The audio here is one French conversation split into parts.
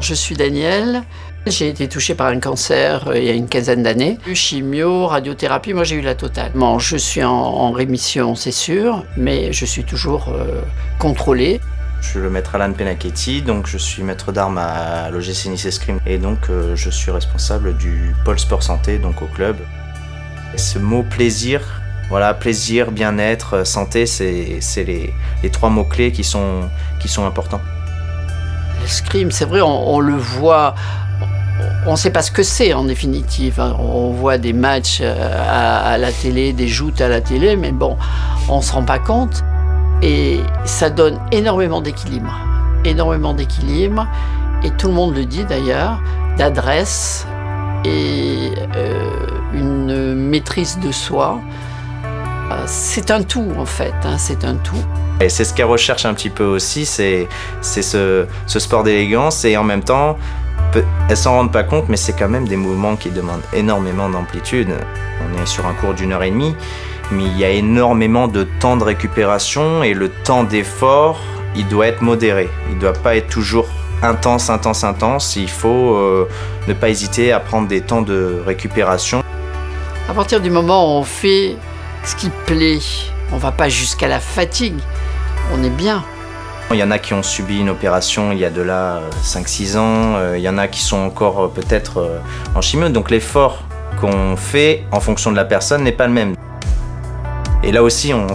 je suis Danielle. J'ai été touchée par un cancer euh, il y a une quinzaine d'années. Chimio, radiothérapie, moi j'ai eu la totale. Je suis en, rémission, c'est sûr, mais je suis toujours euh, contrôlée. Je suis le maître Alan Penachetti, donc je suis maître d'armes à l'OGC Nice Escrime et donc euh, je suis responsable du pôle sport santé donc au club. ce mot plaisir, voilà, plaisir, bien-être, santé, c'est les, les, trois mots-clés qui sont, qui sont importants. C'est vrai, on, le voit on ne sait pas ce que c'est en définitive. Hein. On voit des matchs euh, à, la télé, des joutes à la télé, mais bon, on ne se rend pas compte. Et ça donne énormément d'équilibre. Énormément d'équilibre. Et tout le monde le dit d'ailleurs, d'adresse et euh, une maîtrise de soi. C'est un tout en fait, hein, c'est un tout. Et c'est ce qu'elle recherche un petit peu aussi, c'est ce, ce sport d'élégance et en même temps elles s'en rendent pas compte, mais c'est quand même des mouvements qui demandent énormément d'amplitude. On est sur un cours d'une heure et demie, mais il y a énormément de temps de récupération et le temps d'effort, il doit être modéré. Il ne doit pas être toujours intense, intense, intense. Il faut euh, ne pas hésiter à prendre des temps de récupération. À partir du moment où on fait ce qui plaît, on va pas jusqu'à la fatigue, on est bien. Il y en a qui ont subi une opération il y a de là 5-6 ans, euh, il y en a qui sont encore euh, peut-être euh, en chimio, donc l'effort qu'on fait en fonction de la personne n'est pas le même. Et là aussi, on,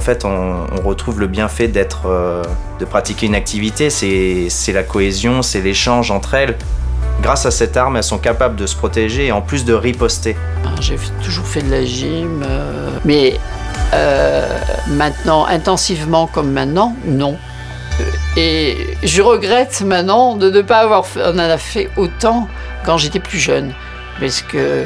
retrouve le bienfait d'être, de pratiquer une activité, c'est la cohésion, c'est l'échange entre elles. Grâce à cette arme, elles sont capables de se protéger et en plus de riposter. Ah, j'ai toujours fait de la gym, mais maintenant, intensivement comme maintenant, non. Et je regrette maintenant de ne pas avoir fait, en fait autant quand j'étais plus jeune, parce que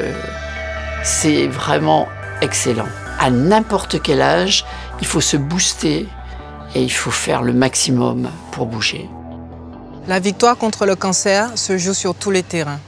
c'est vraiment excellent. À n'importe quel âge, il faut se booster et il faut faire le maximum pour bouger. La victoire contre le cancer se joue sur tous les terrains.